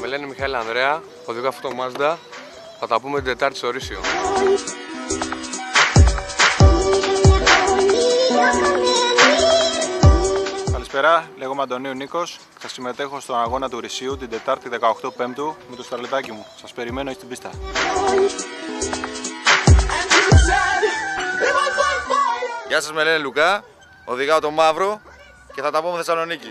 Με λένε Μιχαήλ Ανδρέα, οδηγό αυτό Mazda. Θα τα πούμε την Τετάρτη στο Ρήσιο. Καλησπέρα, λέγομαι Αντωνίου Νίκος. Θα συμμετέχω στον αγώνα του Ρησίου την Τετάρτη 18 Πέμπτου με το στραλετάκι μου. Σας περιμένω στην πίστα. Γεια σας, με λένε Λουκά οδηγάω το Μαύρο και θα τα πούμε Θεσσαλονίκη.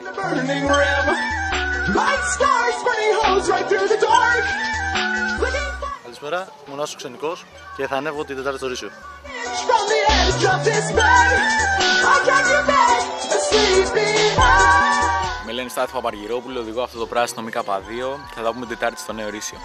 Καλησπέρα, είμαι ο Νάσος Ξενικός και θα ανέβω την Τετάρτη στο Ρήσιο. Με λένε Στάθη Παπαργυρόπουλο, οδηγώ αυτό το πράσινο ΜΚ2 και θα τα πούμε την Τετάρτη στο Νέο Ρήσιο.